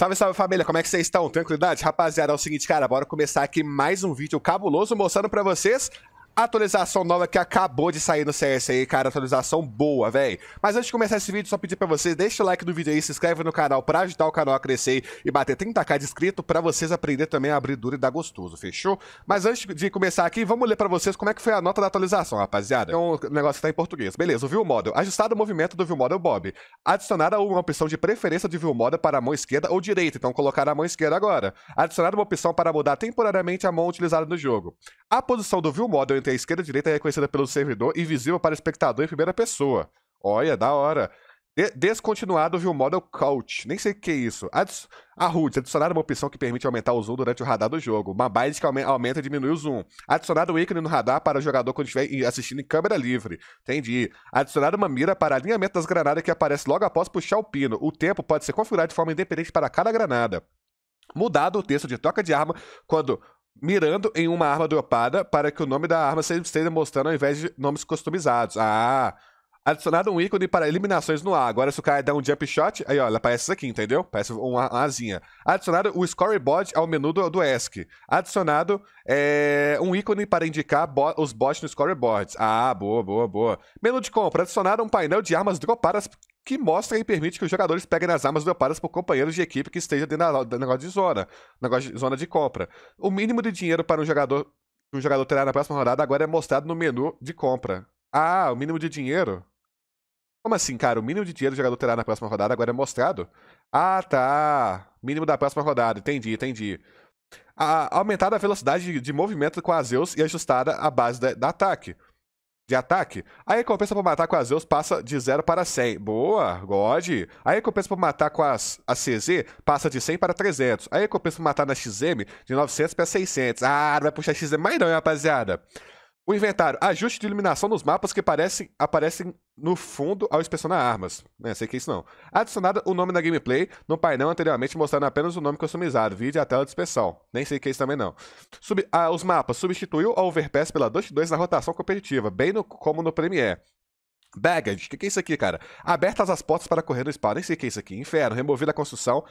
Salve, salve família, como é que vocês estão? Tranquilidade? Rapaziada, é o seguinte, cara, bora começar aqui mais um vídeo cabuloso mostrando pra vocês atualização nova que acabou de sair no CS aí, cara, atualização boa, velho. Mas antes de começar esse vídeo, só pedir pra vocês, deixa o like no vídeo aí, se inscreve no canal pra ajudar o canal a crescer e bater 30k de inscrito pra vocês aprenderem também a abrir duro e dar gostoso, fechou? Mas antes de começar aqui, vamos ler pra vocês como é que foi a nota da atualização, rapaziada. Então, o negócio tá em português. Beleza, o View Model. Ajustado o movimento do View Model Bob. Adicionada uma opção de preferência de View Model para a mão esquerda ou direita, então colocar a mão esquerda agora. Adicionada uma opção para mudar temporariamente a mão utilizada no jogo. A posição do View Model entre a esquerda e a direita é reconhecida pelo servidor e visível para o espectador em primeira pessoa. Olha, da hora. De descontinuado o View Model Couch. Nem sei o que é isso. Adi a HUD. Adicionada uma opção que permite aumentar o zoom durante o radar do jogo. Uma byte que aumenta e diminui o zoom. Adicionado o ícone no radar para o jogador quando estiver assistindo em câmera livre. Entendi. Adicionado uma mira para alinhamento das granadas que aparece logo após puxar o pino. O tempo pode ser configurado de forma independente para cada granada. Mudado o texto de troca de arma quando mirando em uma arma dropada para que o nome da arma seja mostrando ao invés de nomes customizados. Ah, adicionado um ícone para eliminações no ar. Agora, se o cara der um jump shot, aí ó, ela aparece isso aqui, entendeu? Parece uma, asinha. Adicionado o scoreboard ao menu do, do ESC. Adicionado é, um ícone para indicar bo os bots no scoreboard. Ah, boa, boa, boa. Menu de compra. Adicionado um painel de armas dropadas que mostra e permite que os jogadores peguem as armas dropadas por companheiros de equipe que esteja dentro do negócio de zona, negócio de zona de compra. O mínimo de dinheiro para um jogador, um jogador terá na próxima rodada agora é mostrado no menu de compra. Ah, o mínimo de dinheiro? Como assim, cara? O mínimo de dinheiro o jogador terá na próxima rodada agora é mostrado? Ah, tá. Mínimo da próxima rodada. Entendi, entendi. A, aumentada a velocidade de, movimento com a Zeus e ajustada a base da, ataque de ataque. A recompensa por matar com as Zeus passa de 0 para 100. Boa, God. A recompensa por matar com as, a CZ passa de 100 para 300. A recompensa por matar na XM de 900 para 600. Ah, não vai puxar XM mais não, rapaziada. O inventário. Ajuste de iluminação nos mapas que aparecem, aparecem no fundo ao inspecionar armas. É, sei que é isso não. Adicionado o nome na gameplay no painel anteriormente mostrando apenas o nome customizado. Vídeo a tela de inspeção. Nem sei que é isso também não. Sub, ah, os mapas. Substituiu a Overpass pela 2 na rotação competitiva, bem no, como no Premiere. Baggage, o que, que é isso aqui, cara? Abertas as portas para correr no spawn. Nem sei que é isso aqui. Inferno, removida a construção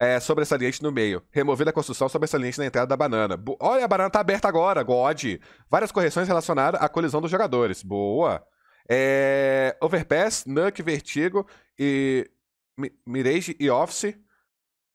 é, sobressalente no meio. Removida a construção sobressalente na entrada da banana. Bo Olha, a banana tá aberta agora, God. Várias correções relacionadas à colisão dos jogadores. Boa. É... Overpass, Nuke, Vertigo e Mirage e Office.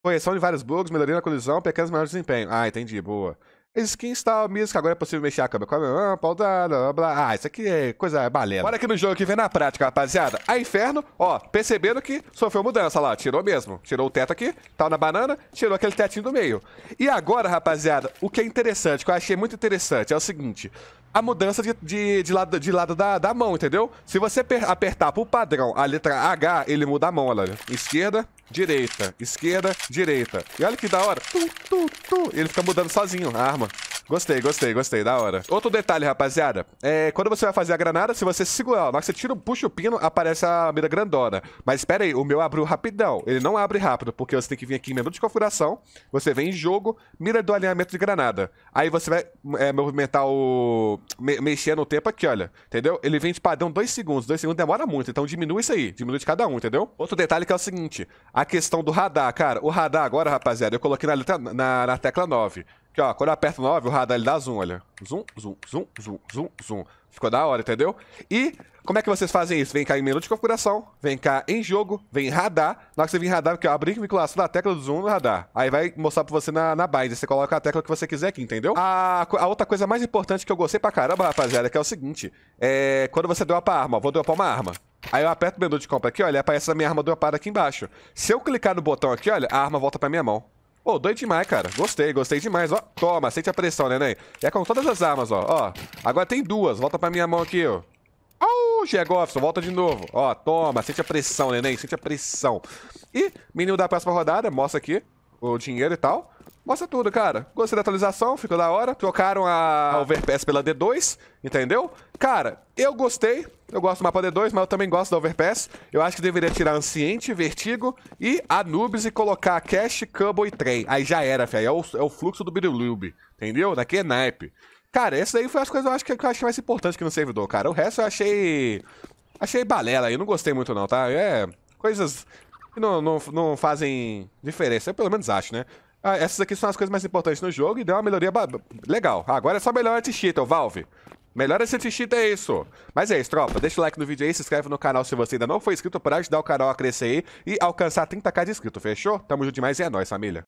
Correção de vários bugs, melhoria na colisão, pequenos melhores desempenho. Ah, entendi, boa. Skin install music, agora é possível mexer a câmera. Ah, pau blá, blá. Ah, isso aqui é coisa balela. Bora aqui no jogo que vem na prática, rapaziada. A Inferno, ó, percebendo que sofreu mudança lá. Tirou mesmo. Tirou o teto aqui, tava na banana, tirou aquele tetinho do meio. E agora, rapaziada, o que é interessante, que eu achei muito interessante, é o seguinte a mudança de, de, de lado, de lado da, da mão, entendeu? Se você apertar pro padrão a letra H, ele muda a mão, olha. Esquerda, direita, esquerda, direita. E olha que da hora. Tu, tu, tu. Ele fica mudando sozinho a arma. Gostei, gostei, gostei, da hora. Outro detalhe, rapaziada. É, quando você vai fazer a granada, se você segurar, na hora que você tira, puxa o pino, aparece a mira grandona. Mas espera aí, o meu abriu rapidão. Ele não abre rápido, porque você tem que vir aqui em menu de configuração, você vem em jogo, mira do alinhamento de granada. Aí você vai é, movimentar o... Me mexer no tempo aqui, olha. Entendeu? Ele vem de padrão 2 segundos. 2 segundos demora muito, então diminui isso aí. Diminui de cada um, entendeu? Outro detalhe que é o seguinte. A questão do radar, cara. O radar agora, rapaziada, eu coloquei na, letra, na, na tecla 9. Ó, quando eu aperto 9, o radar ele dá zoom, olha. Zoom, zoom, zoom, zoom, zoom, zoom. Ficou da hora, entendeu? E como é que vocês fazem isso? Vem cá em menu de configuração, vem cá em jogo, vem em radar. Na hora que você vir em radar, ó, abrir vinculação da tecla do zoom no radar. Aí vai mostrar pra você na, na bind. Você coloca a tecla que você quiser aqui, entendeu? A, a outra coisa mais importante que eu gostei pra caramba, rapaziada, que é o seguinte. É quando você dropa a arma, ó, vou dropar uma arma. Aí eu aperto o menu de compra aqui, olha, aparece a minha arma dropada aqui embaixo. Se eu clicar no botão aqui, olha, a arma volta pra minha mão. Pô, oh, doido demais, cara. Gostei, gostei demais. Ó, toma, sente a pressão, neném. É com todas as armas, ó. Ó, agora tem duas. Volta pra minha mão aqui, ó. Au, Gegoffson, volta de novo. Ó, toma, sente a pressão, neném. Sente a pressão. E, menino da próxima rodada, mostra aqui o dinheiro e tal. Mostra tudo, cara. Gostei da atualização, ficou da hora. Trocaram a Overpass pela D2, entendeu? Cara, eu gostei. Eu gosto do mapa D2, mas eu também gosto da Overpass. Eu acho que deveria tirar Anciente, Vertigo e Anubis e colocar Cash, Cubble e Trem. Aí já era, filho. É o, é o fluxo do Birulube, entendeu? Daqui é naipe. Cara, essa aí foi as coisas eu acho que eu achei mais importante que no servidor, cara. O resto eu achei. Achei balela aí, não gostei muito, não, tá? É. Coisas e não, não, não fazem diferença. Eu pelo menos acho, né? Ah, essas aqui são as coisas mais importantes no jogo e deu uma melhoria legal. Agora é só melhor anti-cheat, Valve. Melhor esse anti-cheat é isso. Mas é isso, tropa. Deixa o like no vídeo aí, se inscreve no canal se você ainda não foi inscrito para ajudar o canal a crescer aí e alcançar 30k de inscrito, fechou? Tamo junto demais e é nóis, família.